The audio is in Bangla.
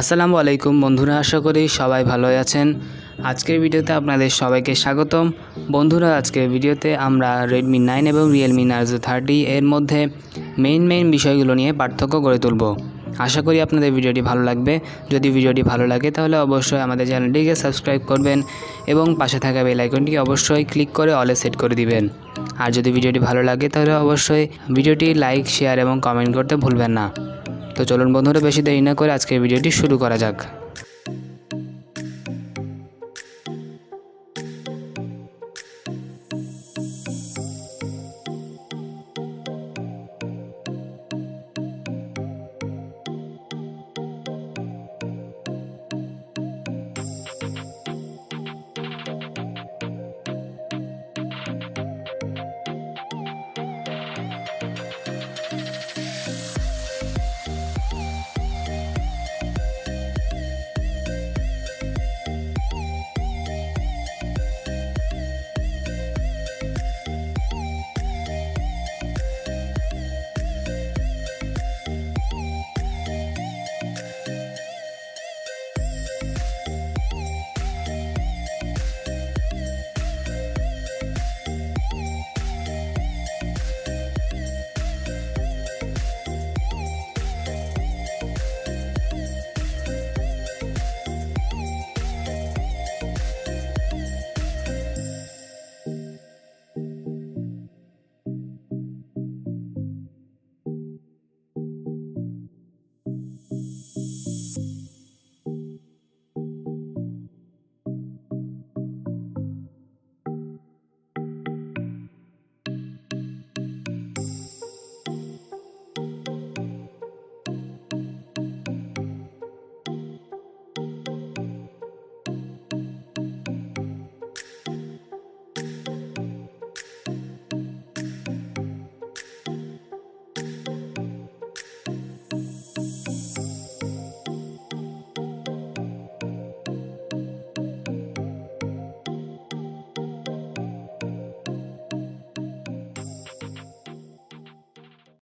আসসালামু আলাইকুম বন্ধুরা, আশা করি সবাই ভালো আছেন। আজকের ভিডিওতে আপনাদের সবাইকে স্বাগতম। বন্ধুরা, আজকের ভিডিওতে আমরা রেডমি নাইন এবং রিয়েলমি নার্জো থার্টি এর মধ্যে মেইন মেইন বিষয়গুলো নিয়ে পার্থক্য গড়ে তুলব। আশা করি আপনাদের ভিডিওটি ভালো লাগবে। যদি ভিডিওটি ভালো লাগে, তাহলে অবশ্যই আমাদের চ্যানেলটিকে সাবস্ক্রাইব করবেন এবং পাশে থাকা বেল আইকনটি অবশ্যই ক্লিক করে অলে সেট করে দিবেন। আর যদি ভিডিওটি ভালো লাগে, তাহলে অবশ্যই ভিডিওটি লাইক শেয়ার এবং কমেন্ট করতে ভুলবেন না। তো চলুন বন্ধুরা বেশি দেরি না করে আজকের ভিডিওটি শুরু করা যাক।